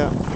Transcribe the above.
Yeah.